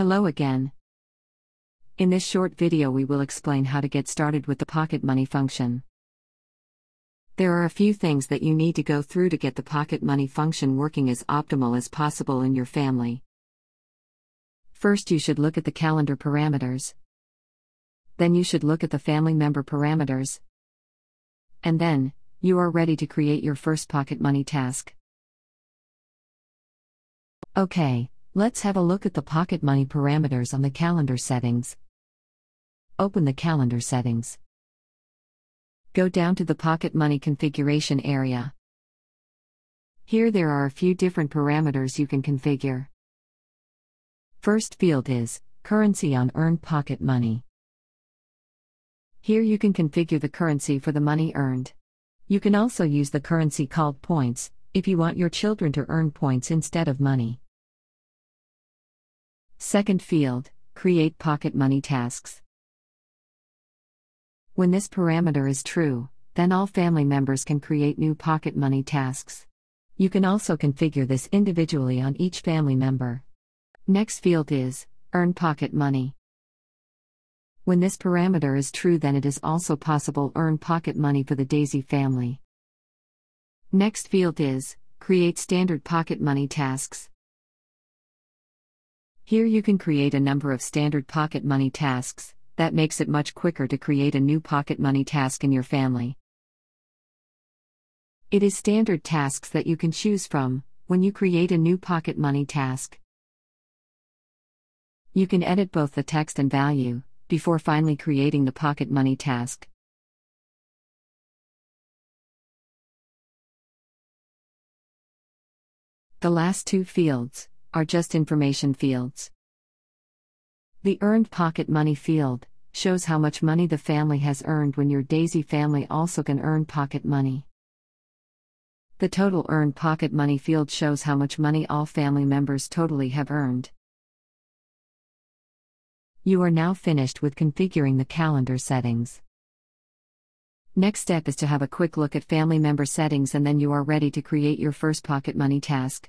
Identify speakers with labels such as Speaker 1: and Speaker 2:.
Speaker 1: Hello again. In this short video we will explain how to get started with the Pocket Money function. There are a few things that you need to go through to get the Pocket Money function working as optimal as possible in your family. First you should look at the calendar parameters. Then you should look at the family member parameters. And then, you are ready to create your first Pocket Money task. Okay, Let's have a look at the Pocket Money parameters on the calendar settings. Open the calendar settings. Go down to the Pocket Money configuration area. Here there are a few different parameters you can configure. First field is Currency on Earned Pocket Money. Here you can configure the currency for the money earned. You can also use the currency called points if you want your children to earn points instead of money. Second field Create Pocket Money Tasks. When this parameter is true, then all family members can create new pocket money tasks. You can also configure this individually on each family member. Next field is Earn Pocket Money. When this parameter is true, then it is also possible earn pocket money for the Daysi family. Next field is Create Standard Pocket Money Tasks. Here you can create a number of standard pocket money tasks, that makes it much quicker to create a new pocket money task in your family. It is standard tasks that you can choose from when you create a new pocket money task. You can edit both the text and value before finally creating the pocket money task. The last two fields are just information fields. The Earned Pocket Money field shows how much money the family has earned when your Daysi family also can earn pocket money. The Total Earned Pocket Money field shows how much money all family members totally have earned. You are now finished with configuring the calendar settings. Next step is to have a quick look at family member settings and then you are ready to create your first pocket money task.